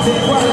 Wow.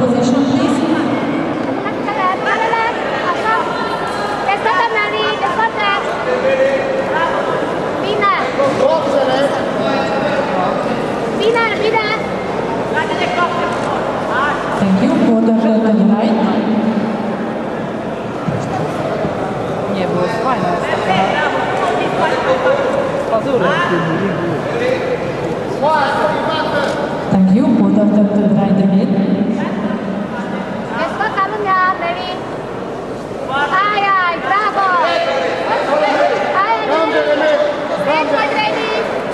Position, please. Thank you. Order to the right. Nie, było fajne. Pazury. Thank you. Order to the right Ai, ai, bravo! Ai,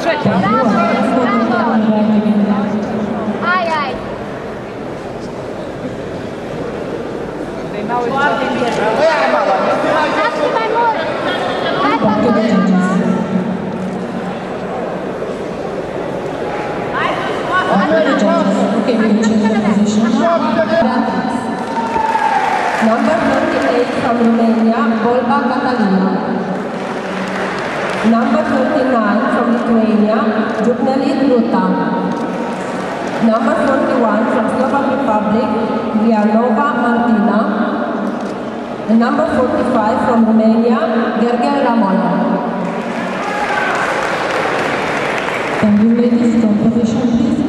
Trzecia. Bravo, Order to bravo! the right again. Ai, ai! Tej małej Number 38 from Romania, Bolba Catalina. Number 39 from Lithuania, Juknelit Ruta. Number 41 from Slovak Republic, Vianova Martina. And number 45 from Romania, Gergely Ramola. Can you ladies from position, please?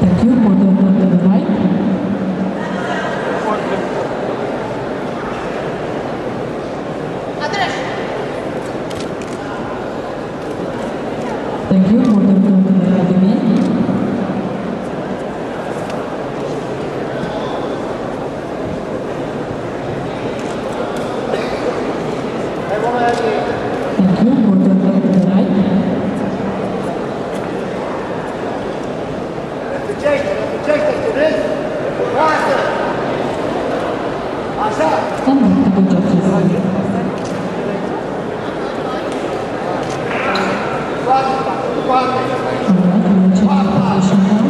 Thank you. Order to the right. Thank you. Order to the right again. Thank you. Order to the right. And back to the judges. Alright, we will change the position now.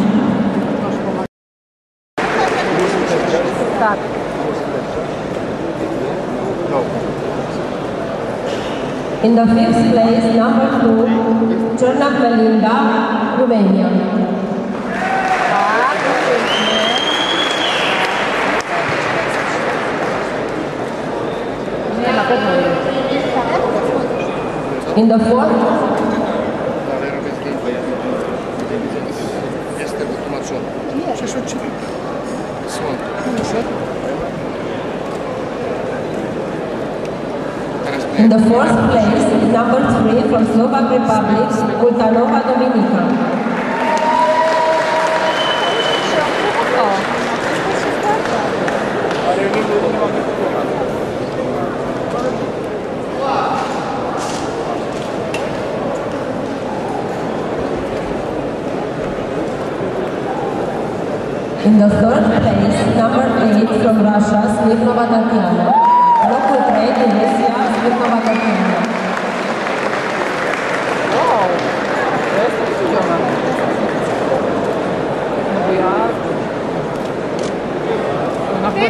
Tak. In the fifth place, number two, Cernak Melinda, Romania. In the fourth, Jestem wytłumaczony. Przecież oczywiście. In the fourth place, number three from Slovak Republic. In the third place, number eight from Russia, Smirnova Tatiana. Locul 3 din Rusia, Tatiana. In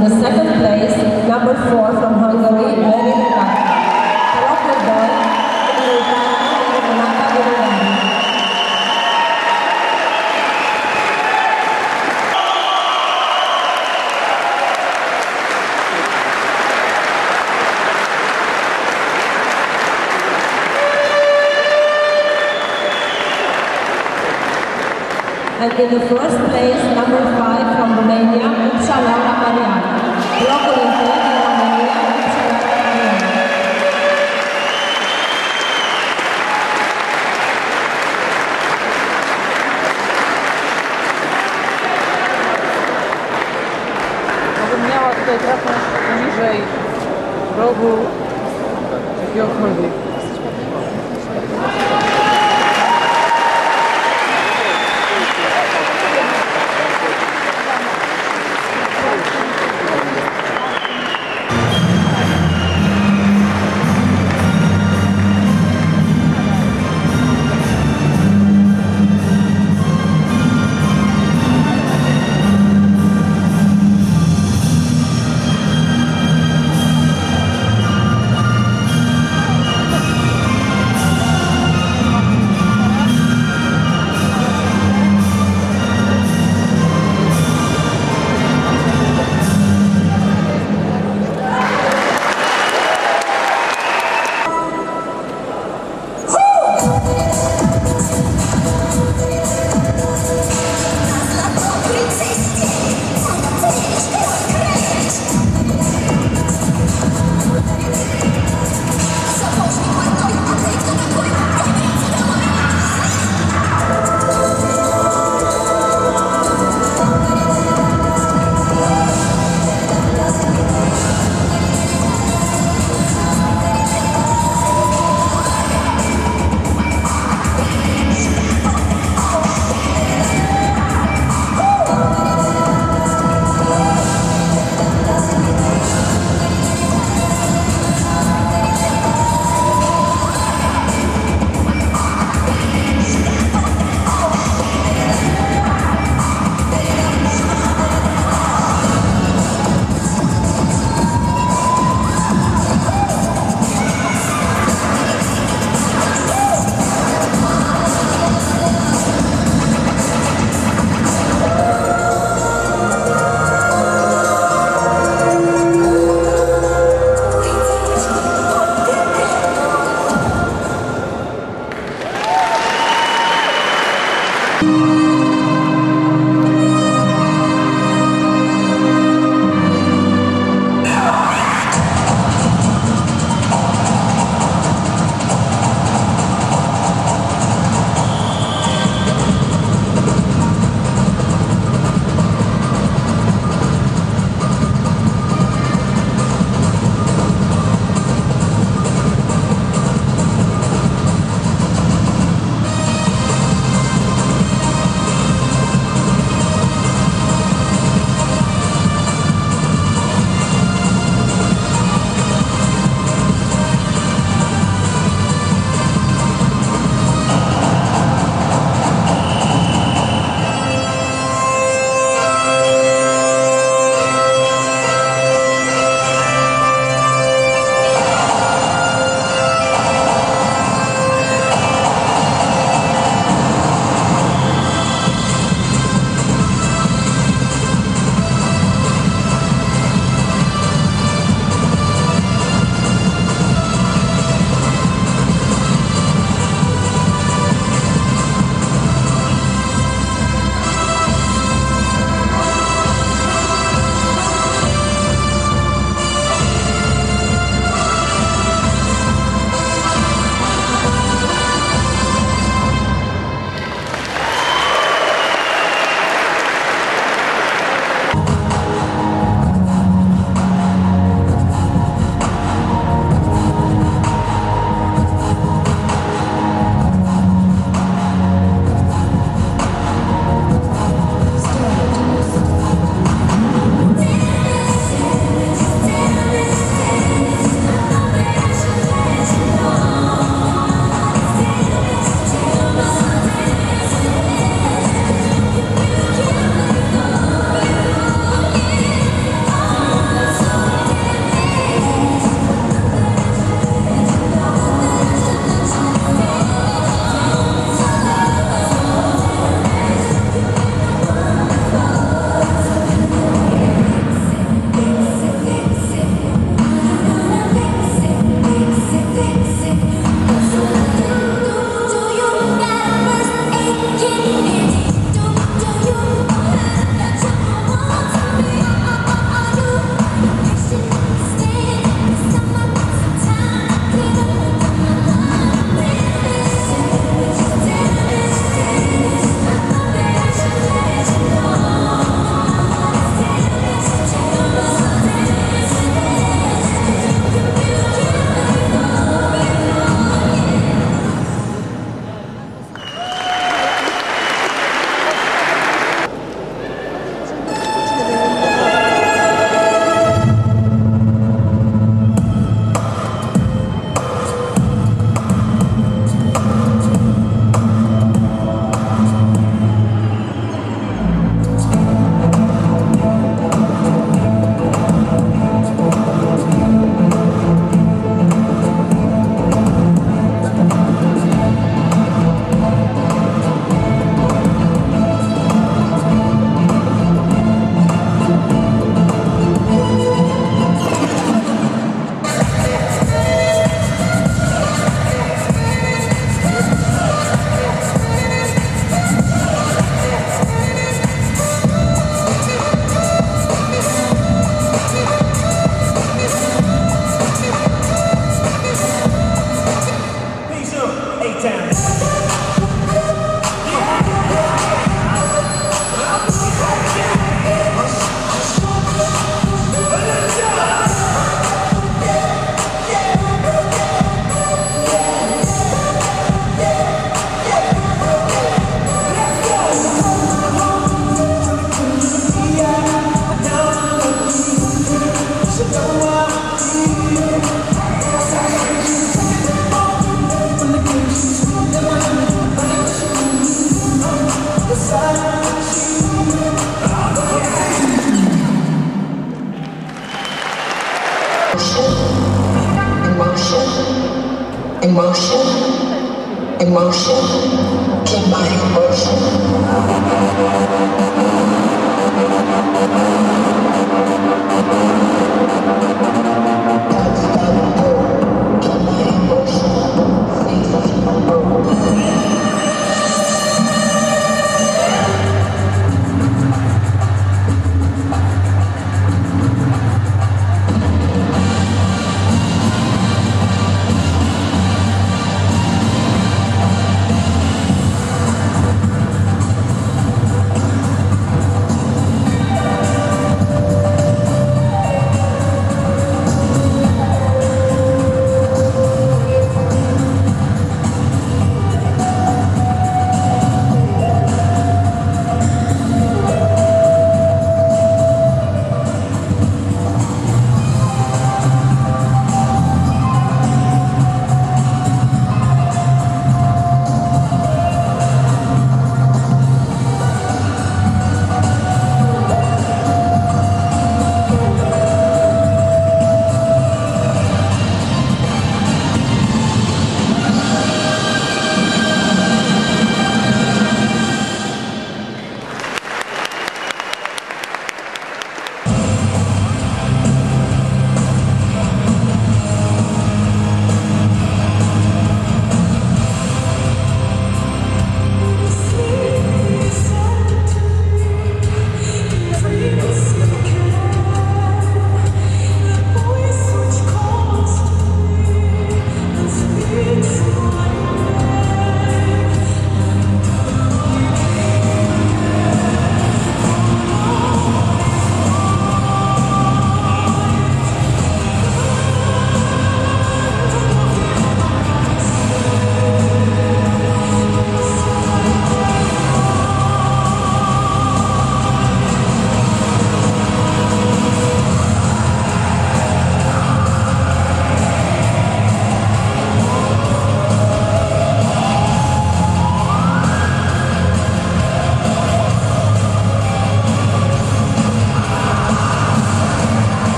the second place, number four from Hungary, And in the first place, number five from Romania, Upsa Laura Mariana. Locul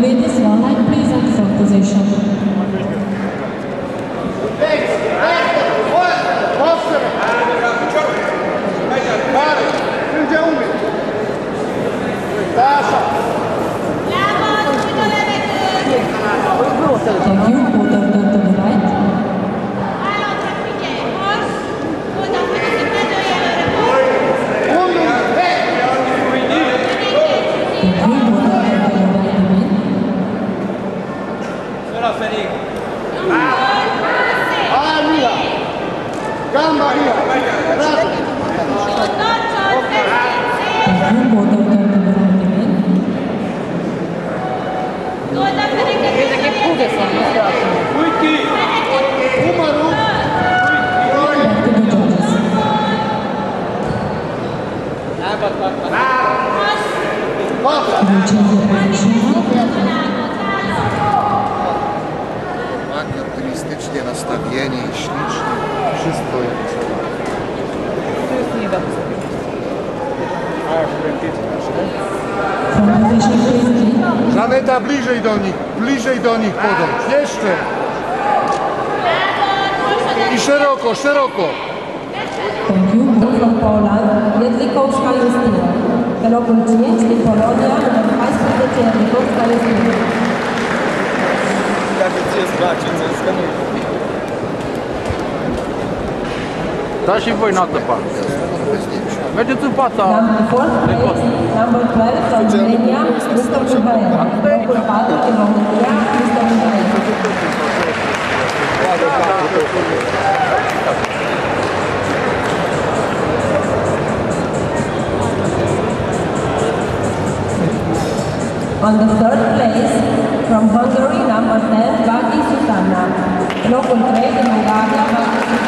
ladies. One line, please, at front position. Dați și voi în altă parte. Będzie tu płata. Number fourth number 12 Romania, Mr. Bulgaria. Locul 4 din România, On the third place, from Hungary, number 10, Gagi Susanna. Locul 3 din Ungaria, Gagi Susanna.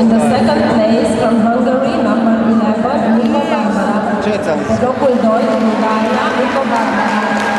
In the second place, from Hungary, number 11, Nico Barbara. Locul 2 din Ungaria, Nico Barbara.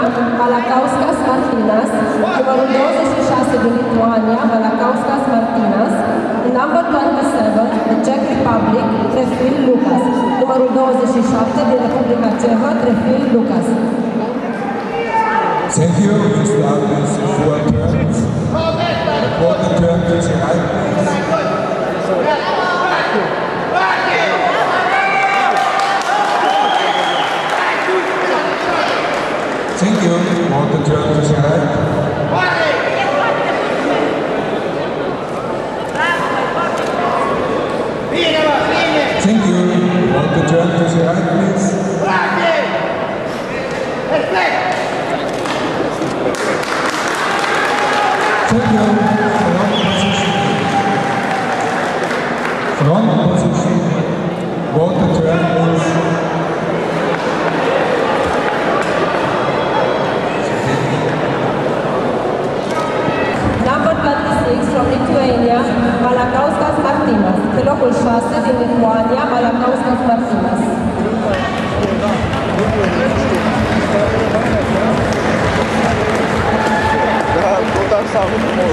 Lithuania, Malakauskas Martinas. Numărul 26 din Lituania, Malakauskas Martinas. Number 27, the Czech Republic, Trefil Lucas. Numărul 27 din Republica Cehă, Trefil Lucas. Thank you. We start with four turns. The quarter turn to the right, please. Thank you. Quarter turn to the. Thank you. To the right, please. Thank you. 26 from Lithuania, Malakauskas Martinas. Pe locul 6 din Lituania, Malakauskas Martinas.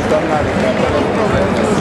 Da,